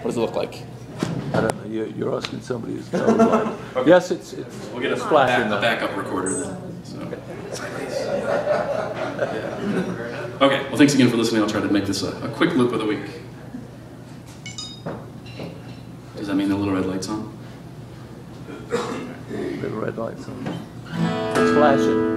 What does it look like? I don't know. You're, you're asking somebody who's colorblind. okay. Yes, it's, it's we'll get a, splash back, the backup recorder then. So. Okay. Well, thanks again for listening. I'll try to make this a, a quick loop of the week. Does that mean the little red light's on? Little red light's on. It's flashing.